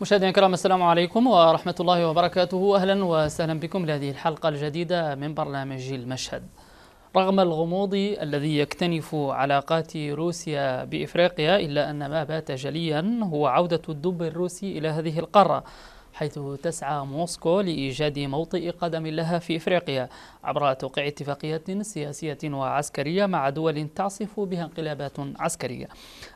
مشاهدينا الكرام السلام عليكم ورحمة الله وبركاته. أهلا وسهلا بكم لهذه الحلقة الجديدة من برنامج المشهد. رغم الغموض الذي يكتنف علاقات روسيا بإفريقيا إلا أن ما بات جليا هو عودة الدب الروسي إلى هذه القارة. حيث تسعى موسكو لإيجاد موطئ قدم لها في إفريقيا عبر توقيع اتفاقيات سياسية وعسكرية مع دول تعصف بها انقلابات عسكرية.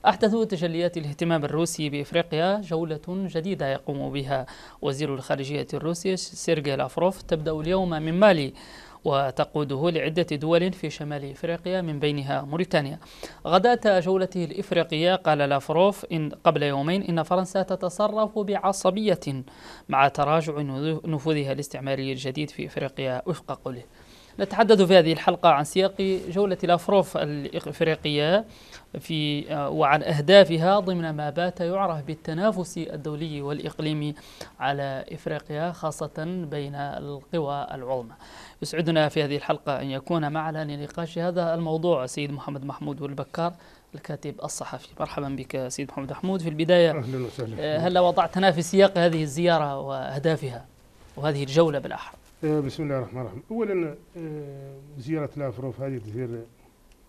أحدث تجليات الاهتمام الروسي بإفريقيا جولة جديدة يقوم بها. وزير الخارجية الروسي سيرجي لافروف تبدأ اليوم من مالي. وتقوده لعدة دول في شمال إفريقيا من بينها موريتانيا. غداة جولته الإفريقية قال لافروف إن قبل يومين إن فرنسا تتصرف بعصبية مع تراجع نفوذها الاستعماري الجديد في إفريقيا وفق قوله. نتحدث في هذه الحلقة عن سياق جولة لافروف الإفريقية في وعن أهدافها ضمن ما بات يعرف بالتنافس الدولي والإقليمي على إفريقيا خاصة بين القوى العظمى. يسعدنا في هذه الحلقة أن يكون معنا لنقاش هذا الموضوع السيد محمد محمود والبكار الكاتب الصحفي. مرحبا بك سيد محمد محمود. في البداية أهلا وسهلا. آه، هل وضعتنا في سياق هذه الزيارة وأهدافها وهذه الجولة بالأحرى؟ آه، بسم الله الرحمن الرحيم. أولا آه، زيارة لافروف هذه تثير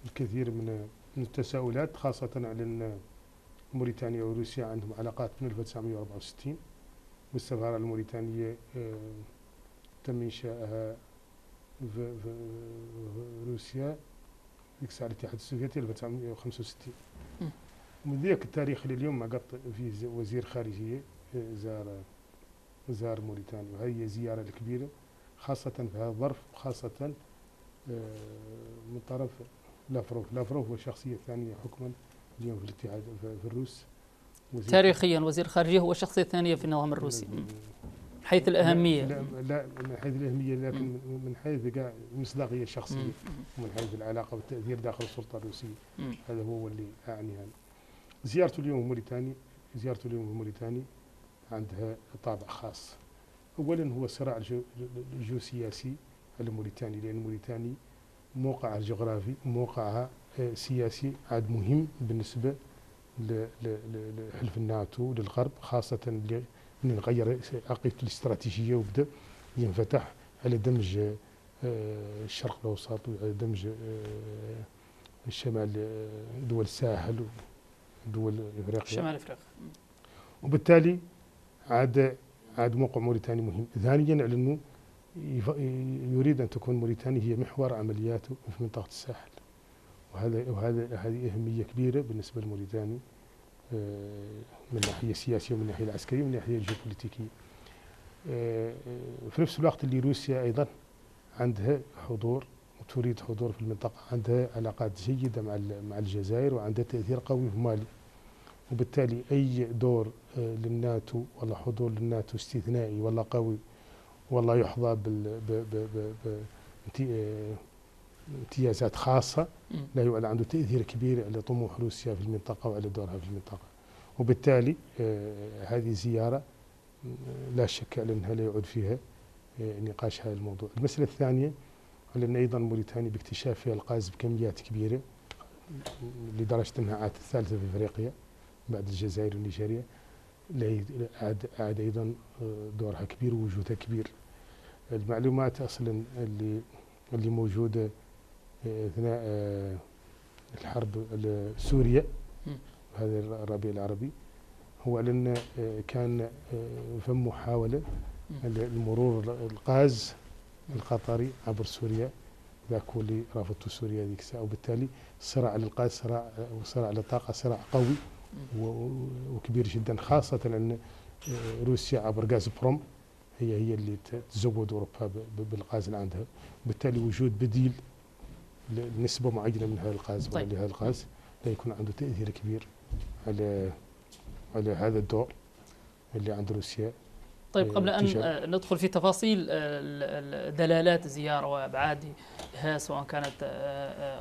الكثير من من التساؤلات خاصة على أن موريتانيا وروسيا عندهم علاقات من 1964 والسفارة الموريتانية تم إنشائها في, في روسيا ذيك الساعة الاتحاد السوفيتي 1965 من ذاك التاريخ لليوم ما قط في وزير خارجية آه، زار زار موريتانيا. وهي زيارة الكبيرة. خاصة في هذا الظرف خاصة آه، من طرف لافروف. لافروف هو الشخصية الثانية حكما اليوم في الاتحاد في الروس. تاريخيا وزير خارجية هو الشخصية الثانية في النظام الروسي حيث الأهمية. لا, لا, من حيث الأهمية لكن من حيث المصداقية الشخصية ومن حيث العلاقة والتأثير داخل السلطة الروسية. هذا هو اللي أعني هذا. زيارته اليوم موريتاني. زيارته اليوم موريتاني عندها طابع خاص. أولا هو صراع جيوسياسي الموريتاني لأن موريتاني موقعها الجغرافي موقعها آه، سياسي عاد مهم بالنسبة لحلف الناتو للغرب خاصة من غير عقيدته الاستراتيجية وبدأ ينفتح على دمج آه، الشرق الأوسط وعلى دمج الشمال آه، دول الساحل ودول إفريقيا. شمال إفريقيا. وبالتالي عاد عاد موقع موريتاني مهم ثانيا على انه يريد أن تكون موريتانيا هي محور عملياته في منطقة الساحل وهذا وهذا هذه أهمية كبيرة بالنسبة لموريتانيا من الناحيه السياسيه ومن الناحيه العسكرية ومن الناحيه الجيوبوليتيكية. آه، آه، في نفس الوقت اللي روسيا أيضا عندها حضور وتريد حضور في المنطقة، عندها علاقات جيدة مع مع الجزائر وعندها تأثير قوي في مالي. وبالتالي أي دور آه، للناتو ولا حضور للناتو استثنائي ولا قوي ولا يحظى بال امتيازات خاصة. لا يعلى عنده تأثير كبير على طموح روسيا في المنطقة وعلى دورها في المنطقة. وبالتالي آه، هذه زيارة آه، لا شك على أنها لا يعود فيها آه، نقاش هذا الموضوع. المسألة الثانية على أن أيضا موريتانيا باكتشافها الغاز بكميات كبيرة لدرجة أنها عادت الثالثة في أفريقيا. بعد الجزائر ونيجيريا عاد عاد أيضا دورها كبير ووجودها كبير. المعلومات أصلا اللي اللي موجودة أثناء آه، الحرب سوريا هذا الربيع العربي هو لأن آه، كان آه، فم محاولة المرور الغاز القطري عبر سوريا ذاك هو اللي رافضته سوريا ذيك الساعة وبالتالي الصراع على الغاز صراع وصراع على الطاقة صراع قوي. وكبير جدا خاصة أن روسيا عبر غاز بروم هي هي اللي تزود أوروبا بالغاز اللي عندها وبالتالي وجود بديل لنسبة معينة من هذا الغاز طيب. ولا لهذا الغاز لا يكون عنده تأثير كبير على على هذا الدور اللي عند روسيا طيب قبل أن ندخل في تفاصيل دلالات الزياره وابعادها سواء كانت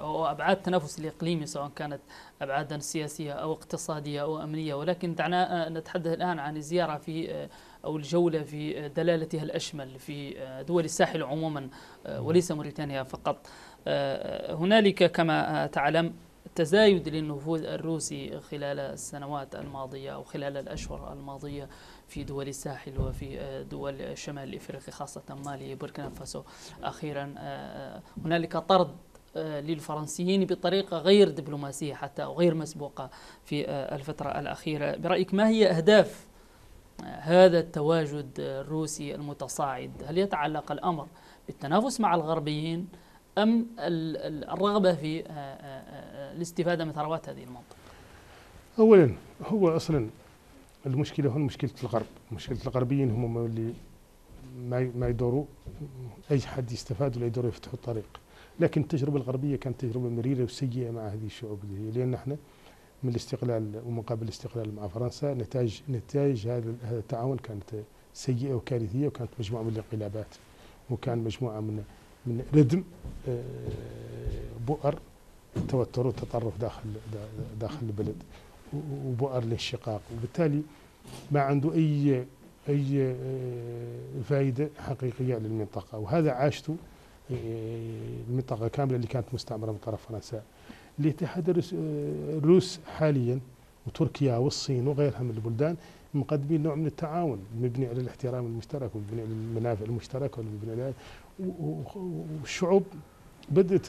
أو أبعاد التنافس الاقليمي سواء كانت أبعادا سياسية أو اقتصادية أو أمنية. ولكن دعنا نتحدث الآن عن الزياره في أو الجولة في دلالتها الأشمل في دول الساحل عموما وليس موريتانيا فقط. آه، هنالك كما تعلم تزايد للنفوذ الروسي خلال السنوات الماضية أو خلال الأشهر الماضية في دول الساحل وفي دول الشمال الافريقي خاصة مالي بوركينا فاسو. أخيرا هنالك طرد للفرنسيين بطريقة غير دبلوماسية حتى أو غير مسبوقة في الفترة الأخيرة. برأيك ما هي أهداف هذا التواجد الروسي المتصاعد؟ هل يتعلق الأمر بالتنافس مع الغربيين أم الرغبة في الاستفادة من ثروات هذه المنطقة؟ اولا هو أصلا المشكلة هون مشكلة الغرب. مشكلة الغربيين هم اللي ما ما يدوروا أي حد يستفاد ولا يدوروا يفتحوا الطريق. لكن التجربة الغربية كانت تجربة مريرة وسيئة مع هذه الشعوب اللي هي لأن إحنا من الاستقلال ومن قبل الاستقلال مع فرنسا نتائج نتائج هذا هذا التعاون كانت سيئة وكارثية وكانت مجموعة من الانقلابات وكان مجموعة من من ردم آه، بؤر التوتر والتطرف داخل داخل البلد. وبؤر الانشقاق وبالتالي ما عنده اي أي آه، فائده حقيقية للمنطقة. وهذا عاشته آه، المنطقة كاملة اللي كانت مستعمرة من طرف فرنسا. الاتحاد الروس حاليا وتركيا والصين وغيرها من البلدان مقدمين نوع من التعاون مبني على الاحترام المشترك ومبني على المنافع المشتركة ومبني على والشعوب بدأت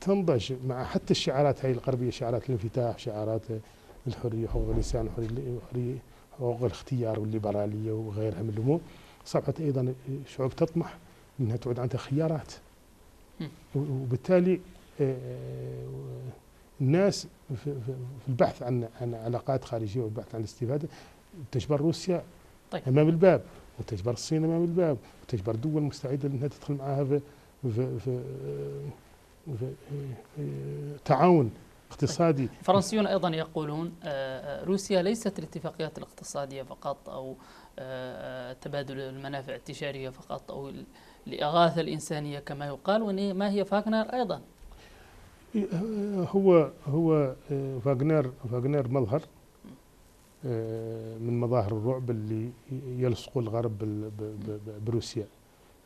تنضج مع حتى الشعارات هاي الغربية شعارات الانفتاح شعارات الحرية حقوق الإنسان الحريه حقوق الاختيار والليبراليه وغيرها من الأمور. اصبحت أيضا شعوب تطمح إنها تعود عندها خيارات. وبالتالي آه، الناس في البحث عن عن علاقات خارجية والبحث عن الاستفاده تجبر روسيا طيب. أمام الباب وتجبر الصين أمام الباب وتجبر دول مستعدة إنها تدخل معها في في, في, في, في تعاون. اقتصادي. الفرنسيون أيضا يقولون روسيا ليست الاتفاقيات الاقتصادية فقط أو تبادل المنافع التجارية فقط أو الاغاثه الإنسانية كما يقال وما هي فاغنر أيضا؟ هو هو فاغنر فاغنر مظهر من مظاهر الرعب اللي يلصق الغرب بروسيا.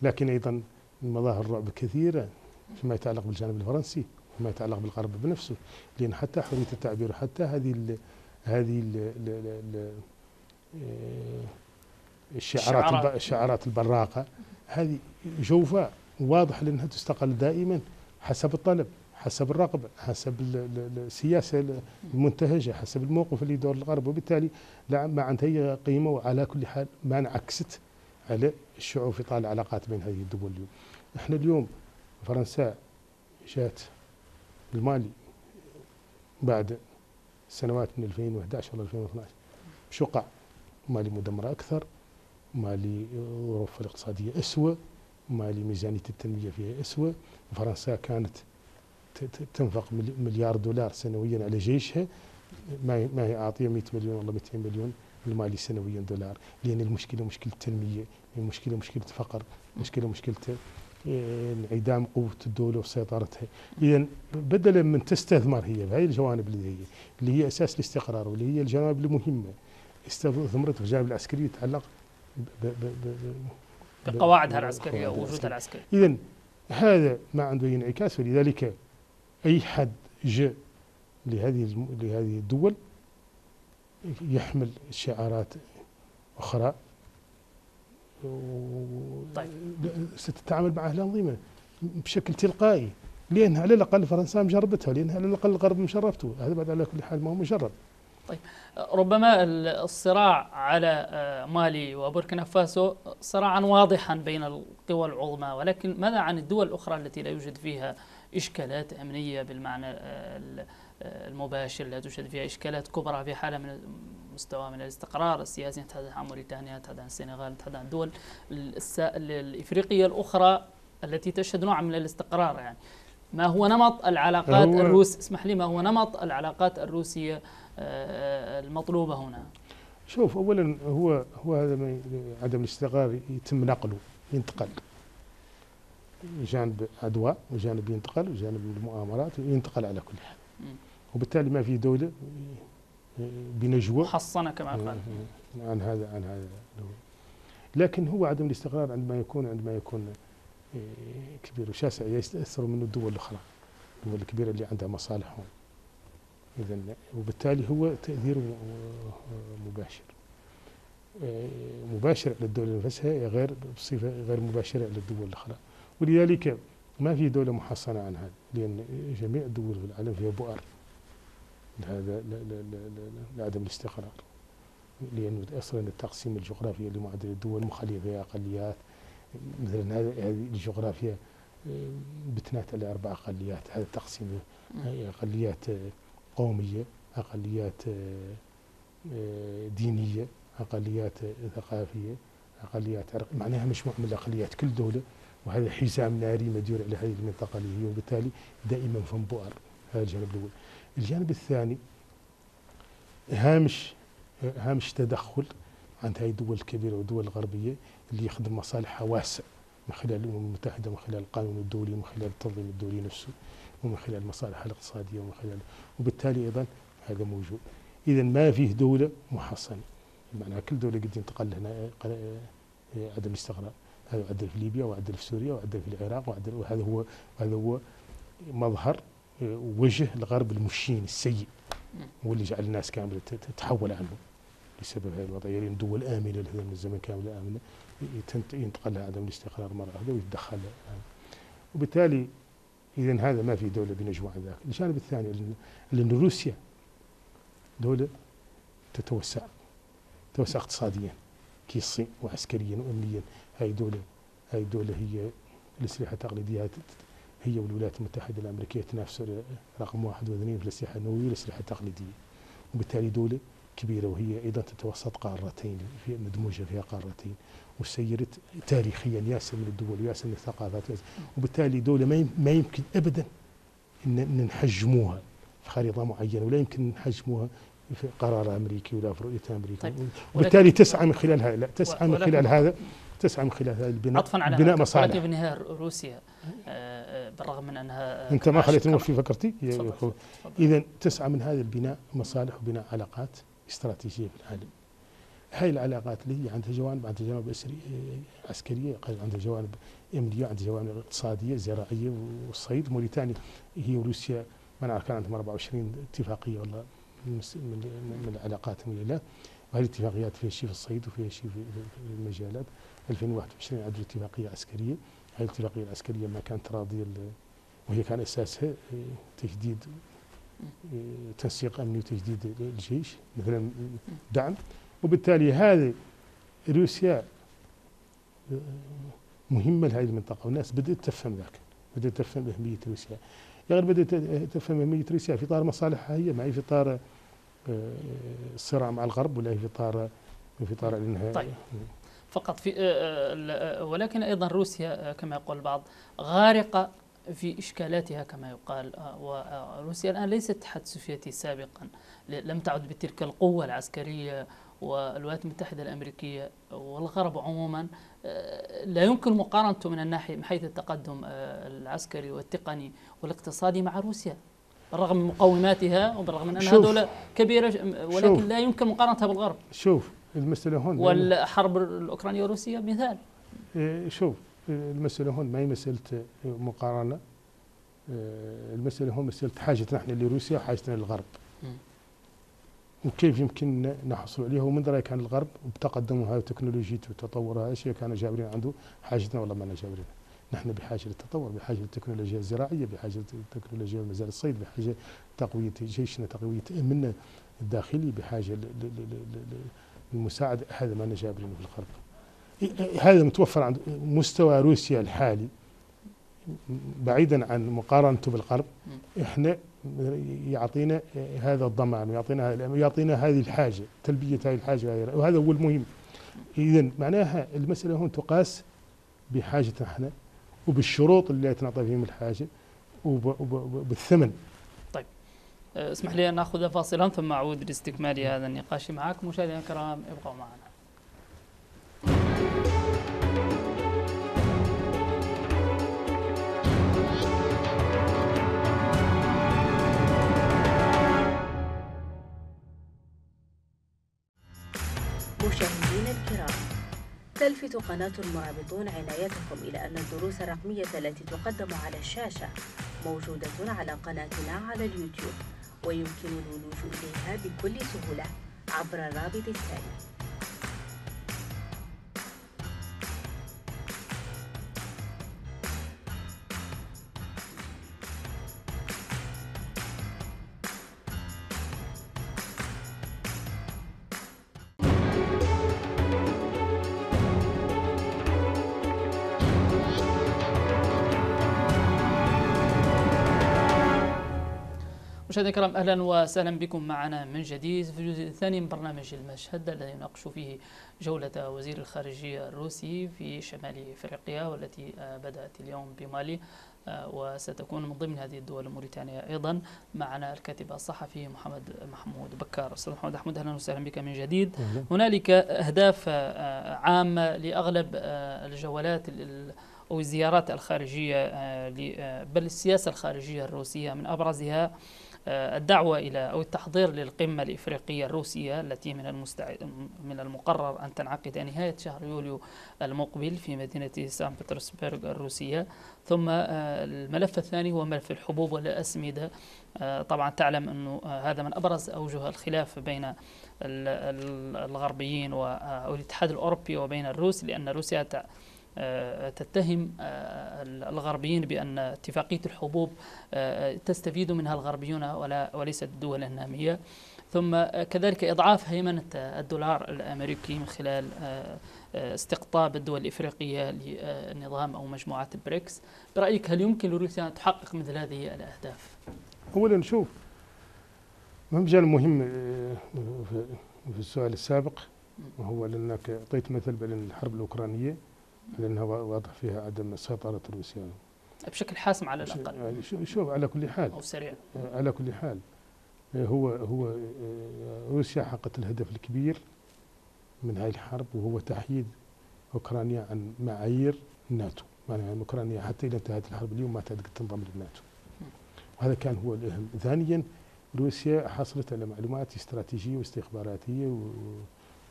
لكن أيضا من مظاهر الرعب كثيرة فيما يتعلق بالجانب الفرنسي. فيما يتعلق بالغرب بنفسه لأن حتى حرية التعبير وحتى هذه ال هذه ال ال الشعارات الشعارات. البراقة هذه جوفاء واضح لأنها تستقل دائما حسب الطلب حسب الرغبة حسب السياسة المنتهجة حسب الموقف اللي يدور الغرب. وبالتالي لا ما عندها أي قيمة وعلى كل حال ما انعكست على الشعوب في طال العلاقات بين هذه الدول اليوم. إحنا اليوم فرنسا جات المالي بعد سنوات من 2011 ولا 2012 شقع مالي مدمرة أكثر مالي الظروف الاقتصادية أسوأ مالي ميزانية التنمية فيها أسوأ. فرنسا كانت تنفق مليار دولار سنويا على جيشها. ما هي أعطية 100 مليون ولا 200 مليون المالي سنويا دولار. لأن المشكلة مشكلة تنميه المشكلة مشكلة فقر المشكلة مشكلة آه، انعدام قوة الدولة وسيطرتها. اذا بدلا من تستثمر هي بهذه الجوانب اللي هي اللي هي أساس الاستقرار واللي هي الجوانب المهمة. استثمرت في الجانب العسكري يتعلق بقواعدها العسكرية ووجودها العسكري. اذا هذا ما عنده اي انعكاس ولذلك أي حد جاء لهذه لهذه الدول يحمل شعارات أخرى. طيب. ستتعامل معها الأنظمة بشكل تلقائي لأن على الأقل فرنسا مجربتها لأن على الأقل الغرب مجربته هذا بعد على كل حال ما هو مجرب طيب ربما الصراع على آه، مالي وبوركينا فاسو صراعا واضحا بين القوى العظمى ولكن ماذا عن الدول الأخرى التي لا يوجد فيها إشكالات أمنية بالمعنى آه، آه، المباشر لا توجد فيها إشكالات كبرى في حالة من مستوى من الاستقرار السياسي نتحدث عن موريتانيا نتحدث عن السنغال نتحدث عن الدول الإفريقية الأخرى التي تشهد نوعا من الاستقرار يعني. ما هو نمط العلاقات هو الروس اسمح لي ما هو نمط العلاقات الروسية آه، المطلوبة هنا؟ شوف اولا هو هو هذا عدم الاستقرار يتم نقله ينتقل. جانب عدوى وجانب ينتقل وجانب المؤامرات ينتقل على كل حال وبالتالي ما في دولة بنجوى. محصنة كما قال. عن هذا عن هذا. لكن هو عدم الاستقرار عندما يكون عندما يكون آه، كبير. وشاسع يستأثر منه الدول الأخرى الدول الكبيرة اللي عندها مصالحهم. إذا وبالتالي هو تأثير مباشر. مباشرة للدولة نفسها غير بصفة غير مباشرة للدول الأخرى. ولذلك ما في دولة محصنة عن هذا لأن جميع الدول في العالم فيها بؤر. لهذا لعدم الاستقرار. لأن أصلا التقسيم الجغرافي لمعدل الدول مخلية فيها أقليات. مثلا هذه الجغرافيا آه، بتنات على أربع أقليات. هذا التقسيم أقليات قومية أقليات آه، دينية أقليات ثقافية أقليات عرق. معناها مجموعة من الأقليات كل دولة وهذا حزام ناري مدير على هذه المنطقة اللي هي. وبالتالي دائما فهم بؤر هذا الجانب الأول. الجانب الثاني هامش هامش تدخل عند هذه الدول الكبيرة والدول الغربية اللي يخدم مصالحها واسع من خلال الأمم المتحدة من خلال القانون الدولي من خلال التنظيم الدولي نفسه ومن خلال المصالح الاقتصادية ومن خلال وبالتالي أيضا هذا موجود. إذا ما فيه دولة محصنة بمعنى كل دولة قد ينتقل هنا عدم الاستقرار هذا عدل في ليبيا وعدل في سوريا وعدل في العراق وعدل وهذا هو هذا هو مظهر وجه الغرب المشين السيء هو اللي جعل الناس كاملة تتحول عنه بسبب هذه الوضعية يعني دول آمنة لهذا من الزمن كاملة آمنة ينتقل لها عدم الاستقرار مرة واحدة ويتدخل. وبالتالي إذا هذا ما في دولة بنجوى عن ذاك. الجانب الثاني لأن روسيا دولة تتوسع توسع اقتصاديا كالصين وعسكريا وأمنيا. هاي دولة هاي دولة هي الأسلحة التقليدية هي والولايات المتحدة الأمريكية تنافس رقم واحد واثنين في الأسلحة النووية والأسلحة التقليدية. وبالتالي دولة كبيرة وهي أيضا تتوسط قارتين في مدموجة فيها قارتين وسيرت تاريخيا ياسر من الدول وياسر من الثقافات وبالتالي دولة ما يمكن أبدا أن نحجموها في خريطة معينة ولا يمكن نحجموها في قرار أمريكي ولا في رؤية أمريكا طيب. وبالتالي تسعى من خلال هذا لا تسعى من خلال هذا تسعى من خلال هذا البناء عطفا على بناء مصالح. في روسيا. آه، بالرغم من أنها انت ما خليتني في فكرتي؟ اذا تسعى من هذا البناء مصالح وبناء علاقات استراتيجية في العالم. هاي العلاقات اللي هي عندها جوانب عندها جوانب عسكرية عندها جوانب أمنية عندها جوانب اقتصادية زراعية والصيد. موريتانيا هي وروسيا ما نعرف كان عندهم 24 اتفاقية ولا من من العلاقات إلى وهذه الاتفاقيات فيها شيء في الصيد وفيها شيء في المجالات. 2021 عدوا اتفاقيه عسكرية. هذه الاتفاقيه العسكرية ما كانت راضية وهي كان أساسها تجديد تنسيق أمني وتجديد الجيش مثلا دعم. وبالتالي هذه روسيا مهمة لهذه المنطقة والناس بدأت تفهم ذاك بدأت تفهم أهمية روسيا. يعني بدأت تفهم أهمية روسيا في اطار مصالحها هي ما هي في اطار آه، الصراع مع الغرب ولا هي في اطار في اطار إنها طيب. فقط في آه، آه، ولكن أيضا روسيا كما يقول البعض غارقة في إشكالاتها كما يقال وروسيا الآن ليست اتحاد سوفيتي سابقا لم تعد بتلك القوة العسكرية والولايات المتحدة الأمريكية والغرب عموما آه، لا يمكن مقارنته من الناحية من حيث التقدم آه، العسكري والتقني والاقتصادي مع روسيا بالرغم من مقوماتها وبالرغم من أنها دولة كبيرة ولكن لا يمكن مقارنتها بالغرب. شوف المسألة هون والحرب الأوكرانية والروسية مثال. إيه، شوف المسألة هون ما هي مسألة مقارنة. آه، المسألة هون مسألة حاجتنا إحنا لروسيا وحاجتنا للغرب. وكيف يمكن نحصل عليها ومن رأي كان الغرب؟ بتقدمها وتكنولوجيته وتطورها اشياء كانوا جابرين عنده حاجتنا والله ما جابرين نحن بحاجة للتطور بحاجة للتكنولوجيا الزراعية بحاجة للتكنولوجيا مجال الصيد بحاجة تقوية جيشنا تقوية أمننا الداخلي بحاجة للمساعده هذا ما جابرينه في الغرب هذا متوفر عند مستوى روسيا الحالي. بعيدا عن مقارنته بالغرب إحنا يعطينا هذا الضمان ويعطينا يعطينا هذه الحاجة تلبية هذه الحاجة وهذا هو المهم. اذا معناها المسألة هون تقاس بحاجتنا إحنا وبالشروط اللي تنعطى فيهم الحاجة وبالثمن. اسمح لي أن نأخذ فاصلا ثم أعود لاستكمال هذا النقاش معك. مشاهدينا الكرام ابقوا معنا. تلفت قناة المرابطون عنايتكم إلى أن الدروس الرقمية التي تقدم على الشاشة موجودة على قناتنا على اليوتيوب. ويمكن الولوج إليها بكل سهولة عبر الرابط التالي. مشاهدينا الكرام أهلا وسهلا بكم معنا من جديد. في الجزء الثاني من برنامج المشهد الذي يناقش فيه جولة وزير الخارجية الروسي في شمال إفريقيا والتي بدأت اليوم بمالي وستكون من ضمن هذه الدول موريتانيا أيضا. معنا الكاتب الصحفي محمد محمود بكار. أستاذ محمد محمود أهلا وسهلا بك من جديد. هنالك أهداف عامه لأغلب الجولات أو الزيارات الخارجية آه، آه، بل السياسة الخارجية الروسية من أبرزها آه، الدعوة إلى أو التحضير للقمة الإفريقية الروسية التي من المستعد من المقرر أن تنعقد نهاية شهر يوليو المقبل في مدينة سان بطرسبرغ الروسية. ثم الملف الثاني هو ملف الحبوب والأسمدة. طبعا تعلم أنه هذا من أبرز أوجه الخلاف بين الغربيين والاتحاد الأوروبي وبين الروس لأن روسيا آه، تتهم آه، الغربيين بأن اتفاقية الحبوب آه، تستفيد منها الغربيون ولا وليست الدول النامية ثم كذلك إضعاف هيمنة الدولار الأمريكي من خلال استقطاب الدول الإفريقية لنظام أو مجموعة البريكس برأيك هل يمكن لروسيا أن تحقق مثل هذه الأهداف؟ أولا شوف مجال مهم في السؤال السابق وهو لأنك أعطيت مثل بين الحرب الأوكرانية. لأنها واضح فيها عدم سيطرة روسيا بشكل حاسم على الأقل. يعني شوف على كل حال. أو سريع. على كل حال. هو هو روسيا حققت الهدف الكبير من هذه الحرب وهو تحييد أوكرانيا عن معايير الناتو يعني أوكرانيا حتى إذا انتهت الحرب اليوم ما تقدر تنضم للناتو وهذا كان هو الأهم. ثانيا روسيا حصلت على معلومات استراتيجية واستخباراتية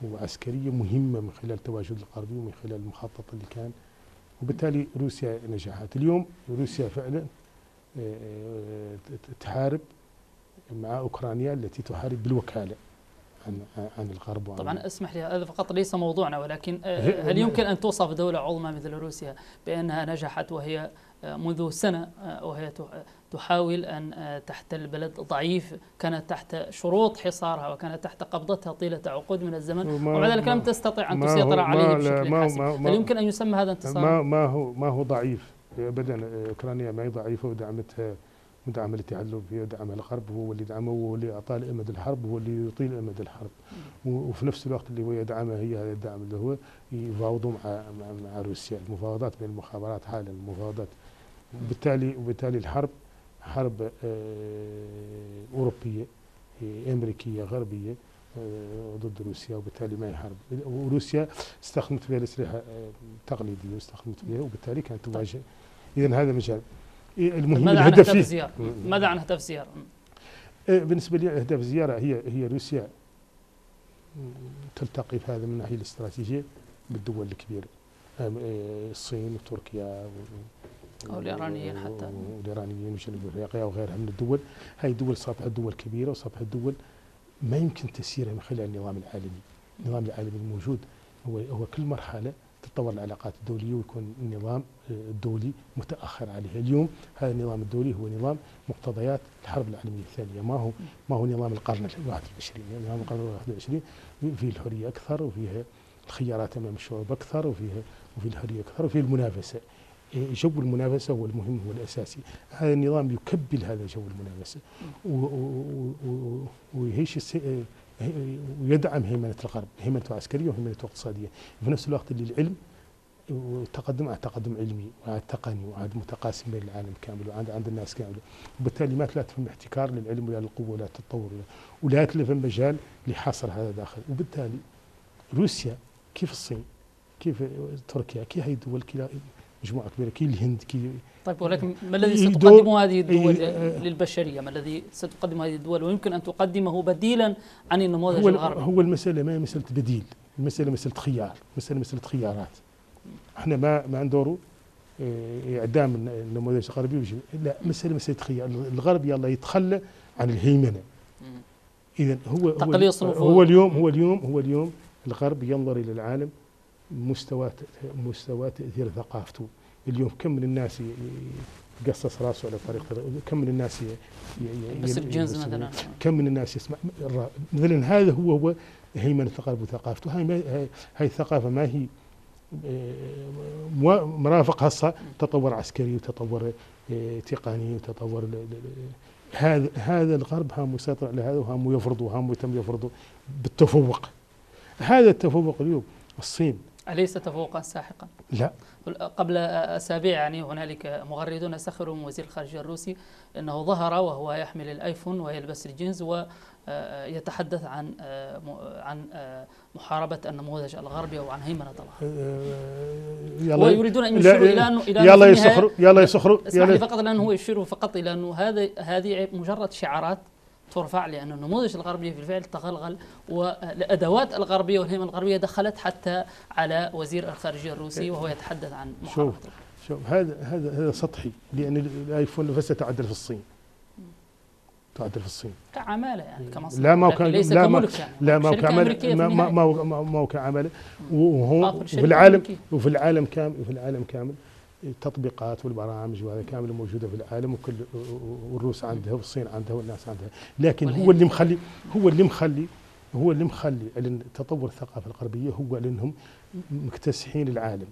وعسكرية مهمة من خلال التواجد الغربي ومن خلال المخطط اللي كان. وبالتالي روسيا نجحت. اليوم روسيا فعلا آه، آه، تحارب مع أوكرانيا التي تحارب بالوكالة عن عن الغرب وعن طبعا اسمح لي هذا فقط ليس موضوعنا ولكن آه، هل يمكن أن توصف دولة عظمى مثل روسيا بأنها نجحت وهي منذ سنة وهي تحاول أن آه، تحتل بلد ضعيف كانت تحت شروط حصارها وكانت تحت قبضتها طيلة عقود من الزمن. ومع ذلك لم تستطع أن تسيطر عليه بشكل حاسم. هل يمكن أن يسمى هذا انتصار؟ ما, ما هو ما هو ضعيف ابدا أوكرانيا ما هي ضعيفة ودعمتها ودعم الاتحاد الاوروبي ودعم الغرب هو اللي دعمه وهو اللي أعطاه امد الحرب وهو اللي يطيل أمد الحرب. وفي نفس الوقت اللي هو يدعمها هي هذا الدعم اللي هو يفاوضوا مع مع روسيا. المفاوضات بين المخابرات حالا المفاوضات وبالتالي وبالتالي الحرب حرب آه، أوروبية أمريكية غربية آه، ضد روسيا وبالتالي ما هي حرب وروسيا استخدمت فيها الأسلحة آه، التقليدية واستخدمت فيها وبالتالي كانت طيب. تواجه إذا هذا مجال المهم ماذا عن أهداف الزيارة؟ ماذا عن أهداف الزيارة؟ بالنسبة لي أهداف الزيارة هي هي روسيا تلتقي في هذا من الناحية الاستراتيجية بالدول الكبيرة الصين وتركيا أو الإيرانيين حتى. والإيرانيين وجنوب أفريقيا وغيرها من الدول. هاي الدول أصبحت دول كبيرة وأصبحت دول ما يمكن تسيرها من خلال النظام العالمي. النظام العالمي الموجود هو هو كل مرحلة تتطور العلاقات الدولية ويكون النظام الدولي متأخر عليها. اليوم هذا النظام الدولي هو نظام مقتضيات الحرب العالمية الثانية. ما هو ما هو نظام القرن الواحد والعشرين. يعني نظام القرن الواحد والعشرين فيه الحرية أكثر وفيها الخيارات أمام الشعوب أكثر وفيها وفي الحرية أكثر وفيه المنافسة. جو المنافسة هو المهم هو الأساسي هذا النظام يكبل هذا جو المنافسة. ويهيش ويدعم هيمنة الغرب هيمنته عسكرية وهيمنته اقتصادية. في نفس الوقت اللي العلم وتقدم على تقدم علمي وعلى تقني وعلى متقاسم بين العالم كامل وعند عند الناس كامله وبالتالي ما لا تفهم احتكار للعلم ولا للقوة ولا للتطور ولا تفهم مجال لحصر هذا داخل. وبالتالي روسيا كيف الصين كيف تركيا كيف هي الدول كلا مجموعة كبيرة كي الهند كي طيب ولكن ما الذي ستقدمه هذه الدول للبشرية؟ ما الذي ستقدمه هذه الدول ويمكن أن تقدمه بديلا عن النموذج هو الغربي؟ هو المسألة ما هي مسألة بديل، المسألة مسألة خيار، مسألة مسألة خيارات. إحنا ما ما ندوروا آه، إعدام النموذج الغربي لا مسألة مسألة خيار، الغرب يلا يتخلى عن الهيمنة. اذا هو هو, هو اليوم هو اليوم هو اليوم الغرب ينظر إلى العالم مستوى مستوى تأثير ثقافته. اليوم كم من الناس يقصص راسه على طريق كم من الناس بس الجنز مثلا. كم من الناس يسمع مثلا هذا هو هو هيمنة الثقافه وثقافته هاي هاي الثقافة ما هي مرافق هسه تطور عسكري وتطور آه، تقني وتطور هذا هذا الغرب هم يسيطر على هذا وهم يفرض وهم يتم يفرضوا بالتفوق. هذا التفوق اليوم الصين أليس تفوقا ساحقا؟ لا. قبل أسابيع يعني هنالك مغردون سخروا من وزير الخارجية الروسي أنه ظهر وهو يحمل الآيفون ويلبس الجينز ويتحدث عن عن محاربة النموذج الغربي أو عن هيمنة الغرب ويريدون أن يشيروا إلى أنه إلى يلا يسخروا يلا يسخروا فقط لأنه هو يشير فقط إلى أنه هذا هذه مجرد شعارات ترفع لأن النموذج الغربي بالفعل تغلغل والأدوات الغربية والهيمنة الغربية دخلت حتى على وزير الخارجية الروسي وهو يتحدث عن محاربة شوف شوف هذا هذا هذا سطحي لأن الآيفون نفسه تعدل في الصين. تعدل في الصين. كعمالة يعني كمصنع لا ما كان ليس لا ما يعني. لا ما كعمالة ما ما ما, ما هو كعمالة. وهو في العالم وفي العالم كامل وفي العالم كامل التطبيقات والبرامج وهذا كامل موجودة في العالم وكل والروس عندها والصين عندها والناس عندها. لكن هو اللي مخلي هو اللي مخلي هو اللي مخلي تطور الثقافة الغربية هو لأنهم مكتسحين العالم.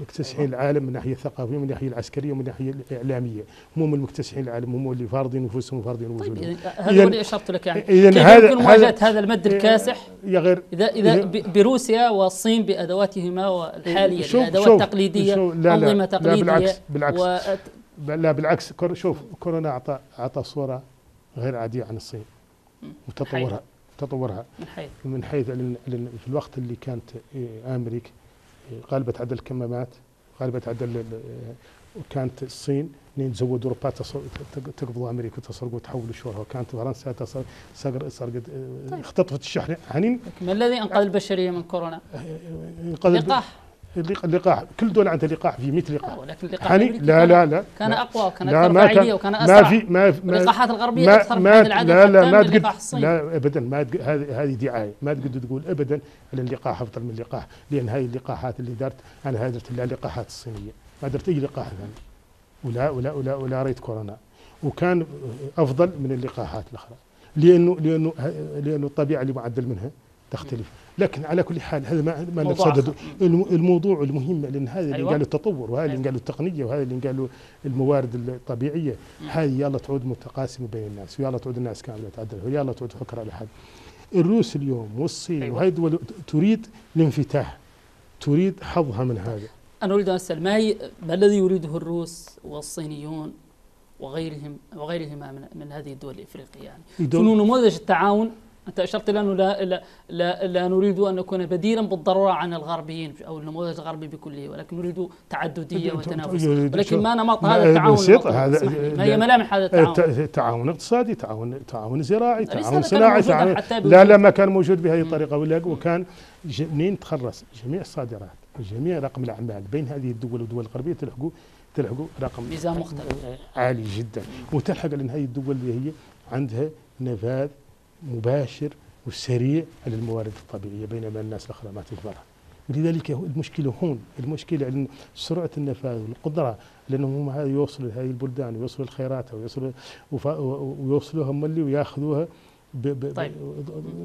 مكتسحين العالم من الناحيه الثقافية من الناحيه العسكرية ومن الناحيه الإعلامية. هم المكتسحين العالم هم اللي فارضين نفوسهم وفارضين وجودهم. طيب هذا هو اللي أشرت لك يعني. كيف هذا مواجهة هذا, هذا المد الكاسح؟ يا غير اذا إذا بروسيا والصين بأدواتهما الحاليه الأدوات التقليدية لا أنظمة تقليدية لا بالعكس. بالعكس لا بالعكس. شوف كورونا اعطى أعطى صورة غير عادية عن الصين. وتطورها تطورها. من حيث. من حيث في الوقت اللي كانت أمريكا غالبة عدد الكمامات غالبة عدد وكانت الصين نين تزودوا اوروبا تقبضوا أمريكا تسرقوا وتحولوا شورها وكانت فرنسا سرقت سرقت طيب. اختطفت الشحن عنين ما الذي انقذ البشرية من كورونا؟ انقذ لقاح اللقاح كل دولة عندها لقاح في 100 لقاح ولكن اللقاح لا لا لا. كان أقوى وكان أكثر فاعليه وكان أسرع. ما في ما في اللقاحات الغربيه أكثر ما العدد لا لا ما تقد لا ابدا ما هذه هذه دعاية. ما تقدر تقول ابدا ان اللقاح أفضل من اللقاح لأن هذه اللقاحات اللي دارت أنا درت الا اللقاحات الصينية. ما درت أي لقاح ثاني. ولا ولا ولا ولا ريت كورونا. وكان أفضل من اللقاحات الأخرى. لأنه لأنه لأنه الطبيعة اللي معدل منها تختلف. لكن على كل حال هذا ما ما نتصدد الموضوع المهم لأن هذا أيوة. اللي قالوا التطور وهذا أيوة. اللي قالوا التقنية وهذا اللي قالوا الموارد الطبيعية. هذه يلا تعود متقاسمة بين الناس ويلا تعود الناس كاملة تعدل ويلا تعود فكره على حد. الروس اليوم والصين أيوة. وهذه الدول تريد الانفتاح تريد حظها من هذا. أنا أريد أن أسأل ما هي ما الذي يريده الروس والصينيون وغيرهم وغيرهما من, من هذه الدول الإفريقية يعني؟ شنو نموذج التعاون أنت أشرت إلى أنه لا, لا, لا, لا نريد أن نكون بديلا بالضرورة عن الغربيين أو النموذج الغربي بكله ولكن نريد تعددية وتنافس. ولكن ما نمط هذا التعاون هذا ما هي ملامح هذا التعاون. تعاون اقتصادي تعاون تعاون زراعي تعاون صناعي تعاون لا لا ما كان موجود بهذه الطريقة وكان منين تخرس. جميع الصادرات جميع رقم الأعمال بين هذه الدول والدول الغربية تلحقوا تلحقوا رقم ميزان مختلف. عالي جدا. وتلحق لأن هذه الدول اللي هي عندها نفاذ مباشر وسريع على الموارد الطبيعيه بينما الناس الاخرى ما تقبلها ولذلك المشكلة هون المشكلة ان سرعة النفاذ والقدرة لأنهم هم يوصلوا لهذه البلدان ويوصلوا الخيرات ويوصلوا ويوصلوها ملي وياخذوها طيب.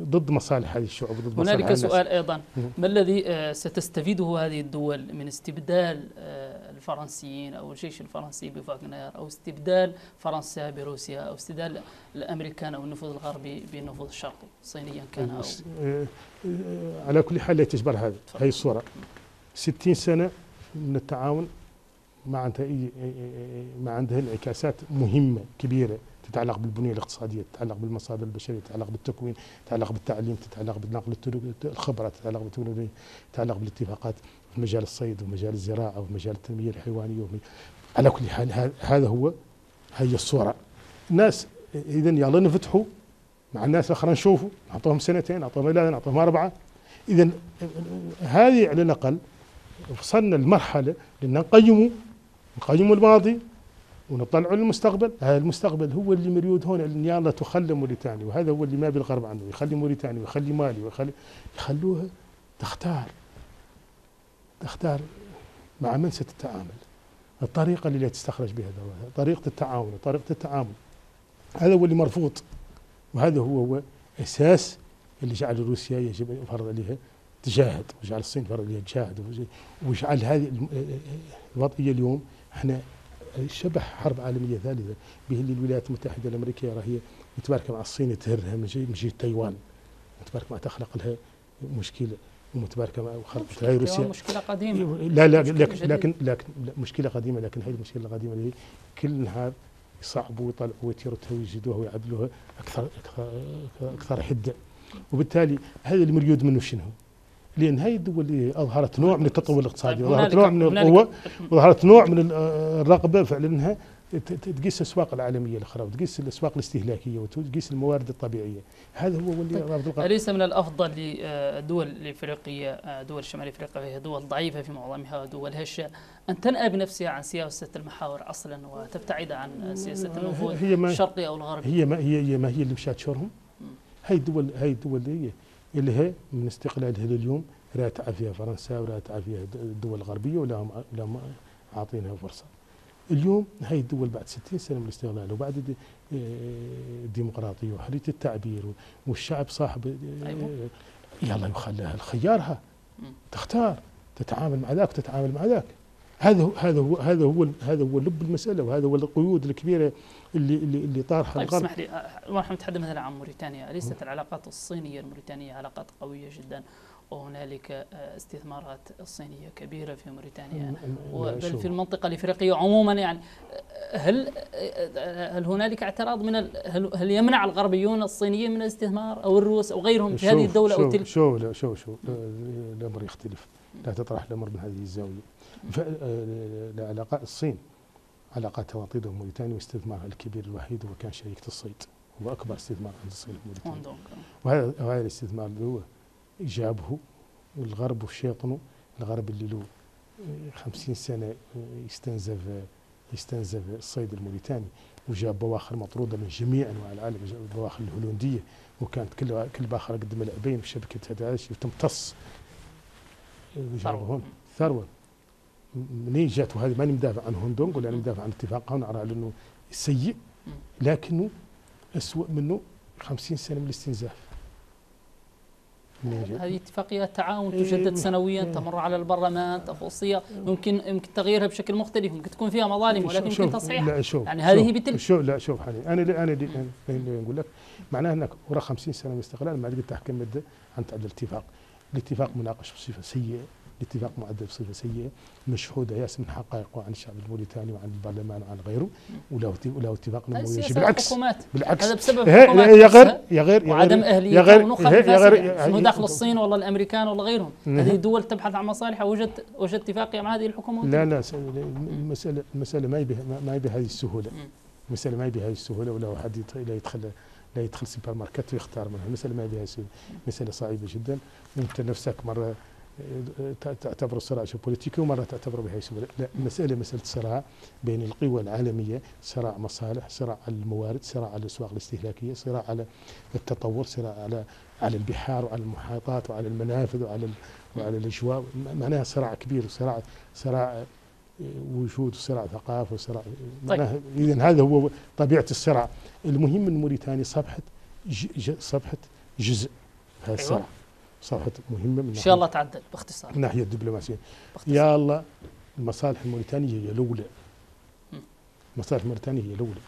ضد مصالح هذه الشعوب ضد هنالك سؤال أيضا. ما الذي آه، ستستفيده هذه الدول من استبدال آه، الفرنسيين أو الجيش الفرنسي بفاغنر أو استبدال فرنسا بروسيا أو استبدال الأمريكان أو النفوذ الغربي بالنفوذ الشرقي صينيا كان أو آه، على كل حال لا تجبر هذا هي الصورة. 60 سنة من التعاون ما عندها إي ما عندها انعكاسات مهمة كبيرة تتعلق بالبنية الاقتصادية تتعلق بالمصادر البشرية تتعلق بالتكوين تتعلق بالتعليم تتعلق بنقل الخبره تتعلق بالتكنولوجيا تتعلق بالاتفاقات. في مجال الصيد ومجال الزراعة ومجال التنمية الحيوانية على كل حال هذا هو هي الصورة. الناس اذا يلا نفتحوا مع الناس الاخرى نشوفوا نعطوهم سنتين نعطوهم ثلاثة نعطوهم أربعة. اذا هذه على الأقل وصلنا لمرحلة لأن نقيموا نقيموا الماضي ونطلعوا للمستقبل. هذا المستقبل هو اللي مريود هون إن يلا تخلى موريتانيا وهذا هو اللي ما بالغرب عنه يخلي موريتانيا ويخلي مالي ويخلي يخلوها تختار. تختار مع من ستتعامل الطريقة اللي تستخرج بها دورها طريقة التعاون طريقة التعامل. هذا هو اللي مرفوض وهذا هو هو أساس اللي جعل روسيا يجب أن يفرض عليها تجاهد وجعل الصين يفرض عليها تجاهد وجعل هذه الوضعية اليوم إحنا شبه حرب عالمية ثالثة به اللي الولايات المتحدة الأمريكية راهي متباركه مع الصين تهرها من جهه تايوان متباركه مع تخلق لها مشكلة. ومتباركه مع وخلقت هاي روسيا. مشكلة قديمة. لا لا لكن لكن, لكن مشكلة قديمة لكن هاي المشكلة القديمة اللي كل نهار يصعبوا ويطلعوا ويتيرتها ويزيدوها ويعدلوها أكثر أكثر أكثر حدة. وبالتالي هذا اللي مريود منه شنو؟ لأن هاي الدول اللي أظهرت نوع من التطور الاقتصادي وظهرت نوع من القوة وظهرت نوع من الرغبة فعلا إنها تقيس الأسواق العالمية الأخرى وتقيس الأسواق الاستهلاكية وتقيس الموارد الطبيعية. هذا هو اللي طيب أليس من الأفضل للدول الافريقيه دول شمال إفريقيا وهي دول ضعيفة في معظمها ودول هشة أن تنأى بنفسها عن سياسة المحاور أصلا وتبتعد عن سياسة النفوذ الشرقي أو الغربي؟ هي ما هي هي ما هي اللي مشات شورهم هاي الدول هاي الدول اللي اللي هي من استقلالها لليوم راتعه فيها فرنسا وراتعه فيها الدول الغربيه ولا عاطينها فرصة. اليوم هاي الدول بعد 60 سنة من الاستقلال وبعد الديمقراطية وحرية التعبير والشعب صاحب آه، أيوة. يلا يخليها خيارها تختار تتعامل مع ذاك وتتعامل مع ذاك. هذا هو هذا هو هذا هو هذا هو لب المسألة وهذا هو القيود الكبيرة اللي اللي اللي طارحه طيب اسمح لي نتحدث مثلا عن موريتانيا، ليست العلاقات الصينية الموريتانية علاقات قوية جدا؟ وهنالك آه، استثمارات صينية كبيرة في موريتانيا. بل في المنطقة الإفريقية عموما يعني آه، هل آه، هل هنالك اعتراض من هل, هل يمنع الغربيون الصينيين من الاستثمار أو الروس أو غيرهم في هذه الدولة أو تلك؟ شو لا شو شو الأمر يختلف. لا تطرح الأمر من هذه الزاوية العلاقات الصين علاقاتها وطيدة وموريتانيا واستثمارها الكبير الوحيد هو كان شركة الصيد. هو أكبر استثمار عند الصين في موريتانيا. وهذا وهذا الاستثمار اللي هو جابه الغرب وشيطنه الغرب اللي له خمسين سنة يستنزف يستنزف الصيد الموريتاني. وجاب بواخر مطرودة من جميع أنواع العالم البواخر الهولندية. وكانت كل كل باخرة قد ملعبين في شبكة هداش وتمتص ثروة ثروة. منين جات؟ وهذه ماني مدافع عن هوندونغ ولا مدافع عن اتفاقها ونرى لأنه سيء لكنه أسوأ منه خمسين سنة من الاستنزاف. هذه اتفاقيات تعاون تجدد إيه، سنويا إيه. تمر على البرلمان تفوصية. يمكن يمكن تغييرها بشكل مختلف يمكن تكون فيها مظالم ولكن يمكن تصحيحها لا شوف يعني هذه بتل شوف لا شوف حالي أنا اللي أنا اللي نقول لك معناها إنك وراء 50 سنة من الاستقلال ما قد تحكم عن تعدل الاتفاق. الاتفاق مناقش بصفه سيئة. الاتفاق معدل بصفه سيئة مشهودة ياس من حقائقه عن الشعب الموريتاني وعن البرلمان وعن غيره وله وله اتفاق نموذجي بالعكس بالعكس. هذا بسبب يا غير يا غير وعدم أهلية غير داخل الصين ولا الأمريكان ولا غيرهم. هذه دول تبحث عن مصالحها وجد وجد اتفاقيه مع هذه الحكومات؟ لا لا المساله المسألة ما ما يبي هذه السهولة. المسألة ما يبي هذه السهولة ولا حد لا يدخل لا يدخل سوبر ماركت ويختار منها. المسألة ما يبي هذه مسألة صعبة جدا. وانت نفسك مرة تعتبر الصراع بوليتيكي ومرة تعتبره بهي لا المسألة مسألة صراع بين القوى العالمية صراع مصالح صراع على الموارد صراع على الأسواق الاستهلاكية صراع على التطور صراع على على البحار وعلى المحيطات وعلى المنافذ وعلى وعلى الأجواء معناها صراع كبير صراع صراع وجود صراع ثقافة وصراع طيب. إذا هذا هو طبيعة الصراع المهم من موريتانيا صبحت صبحت جزء هذا أيوة. صفحة مهمة من إن شاء الله تعدل باختصار. من ناحية الدبلوماسية. يا الله المصالح الموريتانية هي الأولى. المصالح الموريتانية هي الأولى.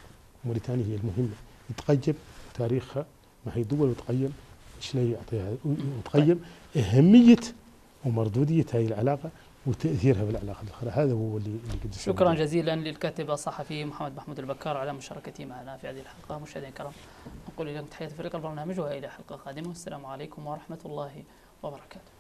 موريتانيا هي المهمة. يتقيم تاريخها ما هي دول وتقيم إيش يعطيها. وتقيم أهمية ومردودية هذه العلاقة. وتأثيرها في العلاقه الأخرى. هذا هو اللي شكرا جزيلا للكاتب الصحفي محمد محمود البكار على مشاركته معنا في هذه الحلقة. مشاهدينا الكرام نقول لكم تحية فريق البرنامج وإلى حلقة قادمة. والسلام عليكم ورحمة الله وبركاته.